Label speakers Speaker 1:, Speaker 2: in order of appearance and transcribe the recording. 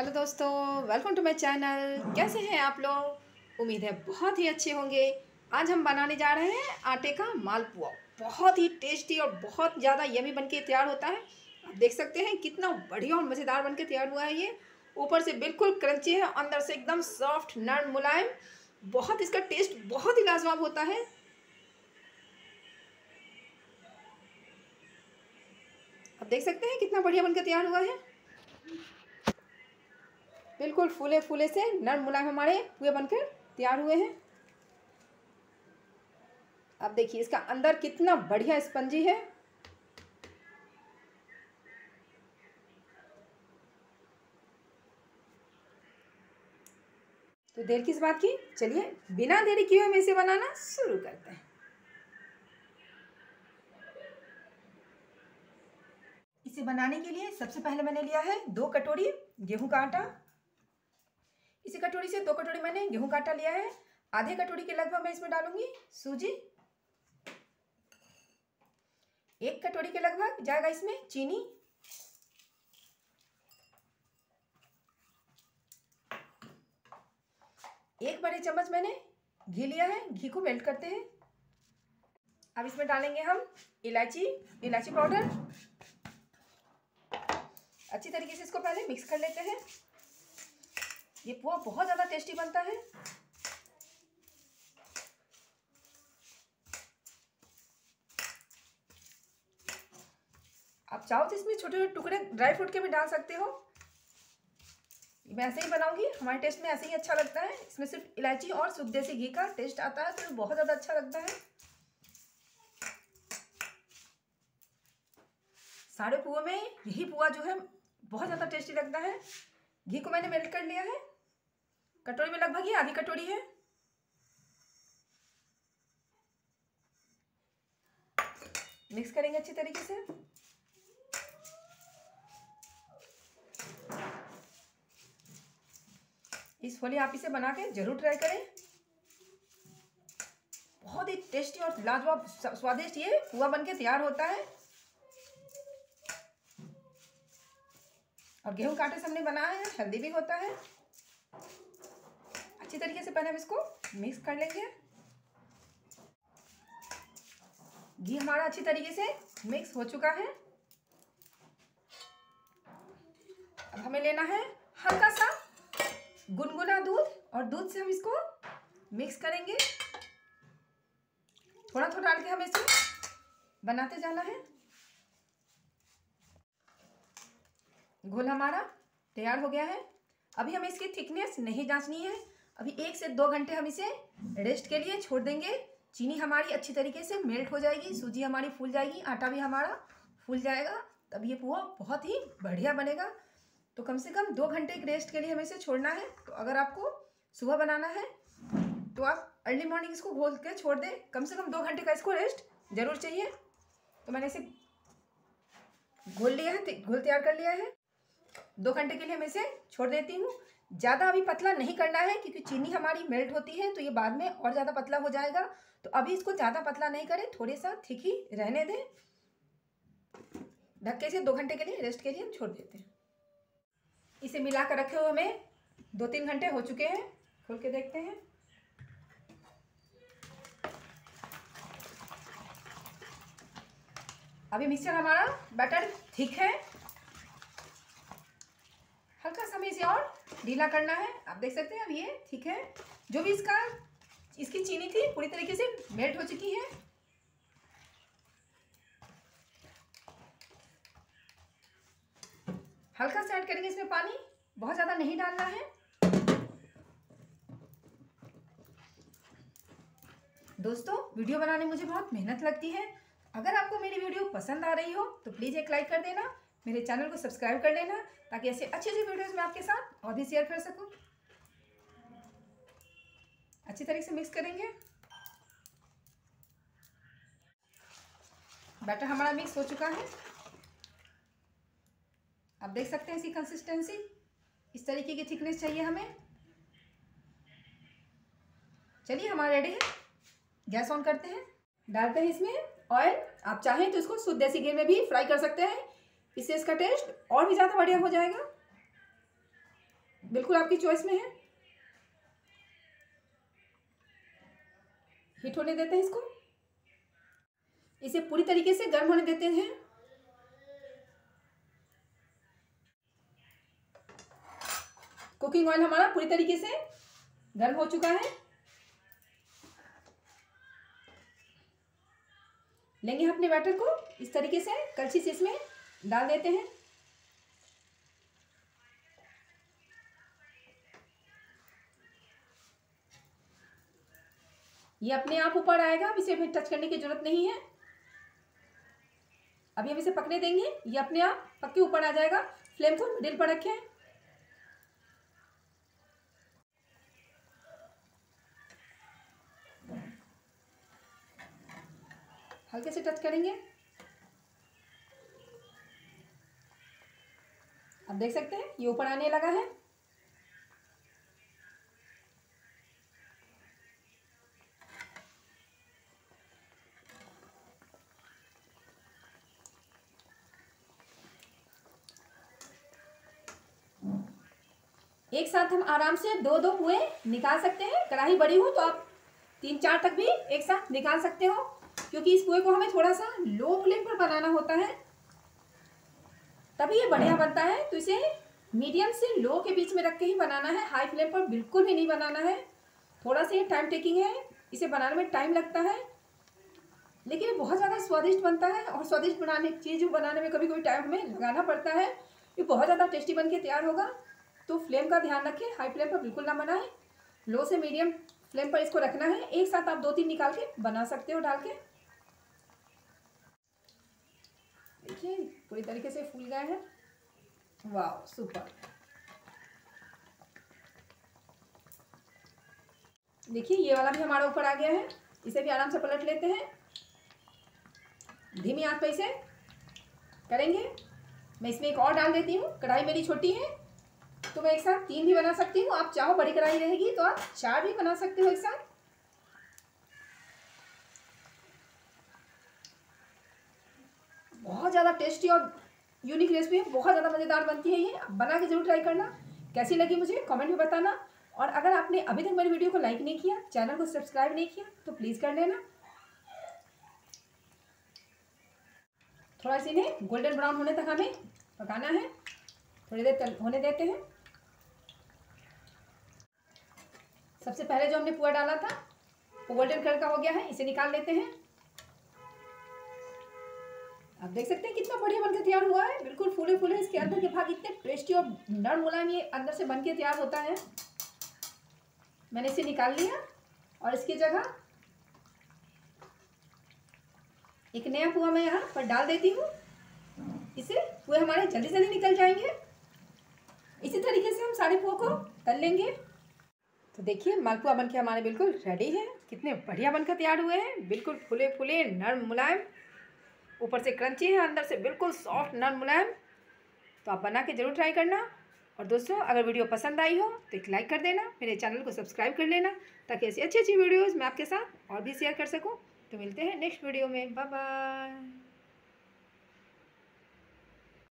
Speaker 1: Hello दोस्तों welcome to my channel कैसे हैं आप लोग? उम्मीद है बहुत ही अच्छे होंगे। आज हम बनाने जा रहे हैं आटे का मालपुआ। बहुत ही टेस्टी और बहुत ज़्यादा यमी बनके तैयार होता है। आप देख सकते हैं कितना बढ़िया और मज़ेदार बनके तैयार हुआ है ये। ऊपर से बिल्कुल क्रंची है, अंदर से एकदम सॉफ्ट नर्म, मुलायम। बहुत इसका टेस्ट बहुत ही लाजवाब होता है। आप देख सकते हैं कितना बढ़िया बनकर तैयार हुआ है। बिल्कुल फूले फूले से नर्म मुलायम हमारे हुए बनकर तैयार हुए हैं। अब देखिए इसका अंदर कितना बढ़िया स्पंजी है। तो देर किस बात की? चलिए बिना देरी किए हम इसे बनाना शुरू करते हैं। इसे बनाने के लिए सबसे पहले मैंने लिया है दो कटोरी गेहूँ का आटा। कटोरी से दो कटोरी मैंने गेहूँ का आटा लिया है। आधे कटोरी के लगभग मैं इसमें डालूँगी। सूजी। एक कटोरी के लगभग जाएगा इसमें चीनी। एक बड़े चम्मच मैंने घी लिया है। घी को मेल्ट करते हैं। अब इसमें डालेंगे हम इलायची इलायची पाउडर। अच्छी तरीके से इसको पहले मिक्स कर लेते हैं। ये पुआ बहुत ज़्यादा टेस्टी बनता है। आप चाहो तो इसमें छोटे छोटे टुकड़े ड्राई फ्रूट के भी डाल सकते हो। मैं ऐसे ही बनाऊँगी, हमारे टेस्ट में ऐसे ही अच्छा लगता है। इसमें सिर्फ़ इलायची और शुद्ध देसी घी का टेस्ट आता है तो बहुत ज़्यादा अच्छा लगता है। सारे पुआ में यही पुआ जो है, बहुत ज़्यादा टेस्टी लगता है। घी को मैंने मेल्ट कर लिया है। कटोरी में लगभग ये आधी कटोरी है। मिक्स करेंगे अच्छी तरीके से। इस होली आप इसे बना के ज़रूर ट्राई करें। बहुत ही टेस्टी और लाजवाब स्वादिष्ट ये पुआ बनके तैयार होता है। और गेहूँ काटे से हमने बनाया है, हेल्दी भी होता है। अच्छी तरीके से पहले हम इसको मिक्स कर लेंगे। घी हमारा अच्छी तरीके से मिक्स हो चुका है। अब हमें लेना है हल्का सा गुनगुना दूध और दूध से हम इसको मिक्स करेंगे। थोड़ा थोड़ा डाल के हमें इसे बनाते जाना है। घोल हमारा तैयार हो गया है। अभी हमें इसकी थिकनेस नहीं जांचनी है। अभी एक से दो घंटे हम इसे रेस्ट के लिए छोड़ देंगे। चीनी हमारी अच्छी तरीके से मेल्ट हो जाएगी, सूजी हमारी फूल जाएगी, आटा भी हमारा फूल जाएगा, तब ये पुआ बहुत ही बढ़िया बनेगा। तो कम से कम दो घंटे के रेस्ट के लिए हमें इसे छोड़ना है। तो अगर आपको सुबह बनाना है तो आप अर्ली मॉर्निंग इसको घोल के छोड़ दें। कम से कम दो घंटे का इसको रेस्ट ज़रूर चाहिए। तो मैंने इसे घोल लिया है घोल तैयार कर लिया है। दो घंटे के लिए मैं इसे छोड़ देती हूँ। ज़्यादा अभी पतला नहीं करना है, क्योंकि चीनी हमारी मेल्ट होती है तो ये बाद में और ज़्यादा पतला हो जाएगा। तो अभी इसको ज़्यादा पतला नहीं करें थोड़े सा थिक ही रहने दें। ढक्के से दो घंटे के लिए रेस्ट के लिए हम छोड़ देते हैं। इसे मिला कर रखे हुए हमें दो तीन घंटे हो चुके हैं। खोल के देखते हैं। अभी मिक्सचर हमारा बैटर थिक है। हल्का सा हमें इसे और ढीला करना है। आप देख सकते हैं, अब ये ठीक है। जो भी इसका, इसकी चीनी थी, पूरी तरीके से मेल्ट हो चुकी है। हल्का से ऐड करेंगे इसमें पानी। बहुत ज़्यादा नहीं डालना है। दोस्तों, वीडियो बनाने मुझे बहुत मेहनत लगती है। अगर आपको मेरी वीडियो पसंद आ रही हो तो प्लीज़ एक लाइक कर देना। मेरे चैनल को सब्सक्राइब कर लेना ताकि ऐसे अच्छी अच्छी वीडियोस मैं आपके साथ और भी शेयर कर सकूँ। अच्छी तरीके से मिक्स करेंगे। बैटर हमारा मिक्स हो चुका है। आप देख सकते हैं इसकी कंसिस्टेंसी इस तरीके की थिकनेस चाहिए हमें। चलिए हमारा रेडी है। गैस ऑन करते हैं। डालते हैं इसमें ऑयल आप चाहें तो इसको शुद्ध देसी घी में भी फ्राई कर सकते हैं। इससे इसका टेस्ट और भी ज़्यादा बढ़िया हो जाएगा। बिल्कुल आपकी चॉइस में है। हीट होने देते हैं इसको। इसे पूरी तरीके से गर्म होने देते हैं। कुकिंग ऑयल हमारा पूरी तरीके से गर्म हो चुका है। लेंगे अपने बैटर को। इस तरीके से कलछी से इसमें डाल देते हैं। ये अपने आप ऊपर आएगा, अब इसे फिर टच करने की ज़रूरत नहीं है। अभी हम इसे पकने देंगे, ये अपने आप पक्के ऊपर आ जाएगा। फ्लेम को मिडिल पर रखें। हल्के से टच करेंगे। अब देख सकते हैं, ये ऊपर आने लगा है। एक साथ हम आराम से दो दो पुए निकाल सकते हैं। कढ़ाई बड़ी हो तो आप तीन चार तक भी एक साथ निकाल सकते हो, क्योंकि इस कुएँ को हमें थोड़ा सा लो फ्लेम पर बनाना होता है। तभी ये बढ़िया बनता है। तो इसे मीडियम से लो के बीच में रख के ही बनाना है। हाई फ्लेम पर बिल्कुल भी नहीं बनाना है। थोड़ा सा ये टाइम टेकिंग है। इसे बनाने में टाइम लगता है। लेकिन ये बहुत ज़्यादा स्वादिष्ट बनता है और स्वादिष्ट बनाने, चीज़ बनाने में कभी कभी टाइम हमें लगाना पड़ता है, ये बहुत ज़्यादा टेस्टी बन के तैयार होगा। तो फ्लेम का ध्यान रखें। हाई फ्लेम पर बिल्कुल ना बनाएँ। लो से मीडियम फ्लेम पर इसको रखना है। एक साथ आप दो तीन निकाल के बना सकते हो डाल के। देखिए पूरी तरीके से फूल गए हैं। वाह सुपर। देखिए, ये वाला भी हमारे ऊपर आ गया है। इसे भी आराम से पलट लेते हैं। धीमी आँच पे इसे करेंगे। मैं इसमें एक और डाल देती हूँ। कढ़ाई मेरी छोटी है तो मैं एक साथ तीन भी बना सकती हूँ। आप चाहो, बड़ी कढ़ाई रहेगी तो आप चार भी बना सकते हो एक साथ। बहुत ज़्यादा टेस्टी और यूनिक रेसिपी है, बहुत ज़्यादा मज़ेदार बनती है ये। बना के ज़रूर ट्राई करना। कैसी लगी मुझे कमेंट में बताना। और अगर आपने अभी तक मेरी वीडियो को लाइक नहीं किया चैनल को सब्सक्राइब नहीं किया तो प्लीज़ कर लेना। थोड़ा सी इन्हें गोल्डन ब्राउन होने तक हमें पकाना है। थोड़ी देर होने देते हैं। सबसे पहले जो हमने पुआ डाला था, वो गोल्डन कलर का हो गया है, इसे निकाल लेते हैं। आप देख सकते हैं कितना बढ़िया बनकर तैयार हुआ है। बिल्कुल फूले फूले इसके अंदर के भाग इतने टेस्टी और नरम मुलायम ये अंदर से बन के तैयार होता है। मैंने इसे निकाल लिया और इसकी जगह एक नया पुआ मैं यहाँ पर डाल देती हूँ। इसे पुए हमारे जल्दी जल्दी निकल जाएँगे। इसी तरीके से हम सारे पुआ को तल लेंगे। तो देखिए मालपुआ बनके हमारे बिल्कुल रेडी है। कितने बढ़िया बनकर तैयार हुए हैं। बिल्कुल फुले फुले नरम मुलायम। ऊपर से क्रंची है, अंदर से बिल्कुल सॉफ्ट नरम मुलायम। तो आप बना के ज़रूर ट्राई करना। और दोस्तों, अगर वीडियो पसंद आई हो तो एक लाइक कर देना, मेरे चैनल को सब्सक्राइब कर लेना, ताकि ऐसी अच्छी अच्छी वीडियोज़ मैं आपके साथ और भी शेयर कर सकूँ। तो मिलते हैं नेक्स्ट वीडियो में। Bye bye